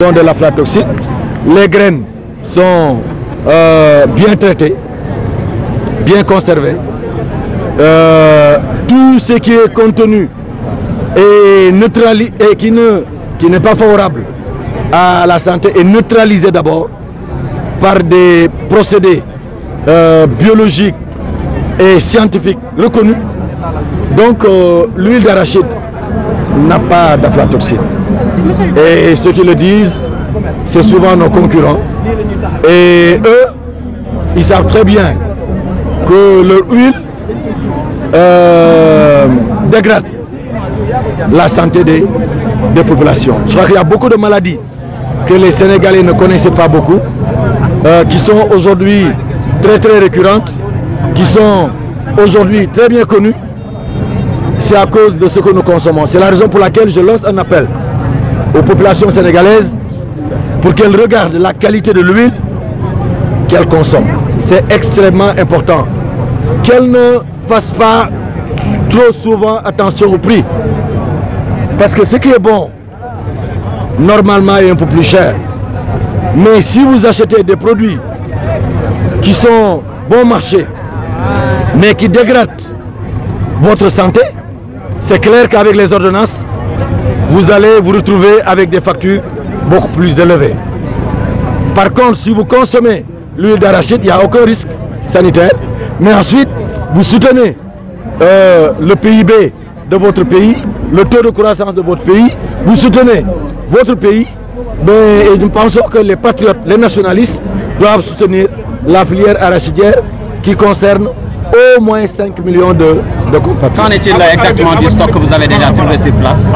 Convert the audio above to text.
de l'aflatoxine. Les graines sont euh, bien traitées, bien conservées. Euh, tout ce qui est contenu et, et qui ne qui n'est pas favorable à la santé est neutralisé d'abord par des procédés euh, biologiques et scientifiques reconnus. Donc l'huile d'arachide n'a pas d'aflatoxine. Et ceux qui le disent, c'est souvent nos concurrents. Et eux, ils savent très bien que leur huile euh, dégrade la santé des, des populations. Je crois qu'il y a beaucoup de maladies que les Sénégalais ne connaissaient pas beaucoup, euh, qui sont aujourd'hui très très récurrentes, qui sont aujourd'hui très bien connues. C'est à cause de ce que nous consommons. C'est la raison pour laquelle je lance un appel aux populations sénégalaises pour qu'elles regardent la qualité de l'huile qu'elles consomment. C'est extrêmement important. Qu'elles ne fassent pas trop souvent attention au prix. Parce que ce qui est bon, normalement, est un peu plus cher. Mais si vous achetez des produits qui sont bon marché, mais qui dégradent votre santé, c'est clair qu'avec les ordonnances, vous allez vous retrouver avec des factures beaucoup plus élevées. Par contre, si vous consommez l'huile d'arachide, il n'y a aucun risque sanitaire. Mais ensuite, vous soutenez euh, le PIB de votre pays, le taux de croissance de votre pays, vous soutenez votre pays. Mais, et nous pensons que les patriotes, les nationalistes doivent soutenir la filière arachidière qui concerne au moins 5 millions de, de compatriotes. Qu'en est-il exactement du stock que vous avez déjà trouvé sur place?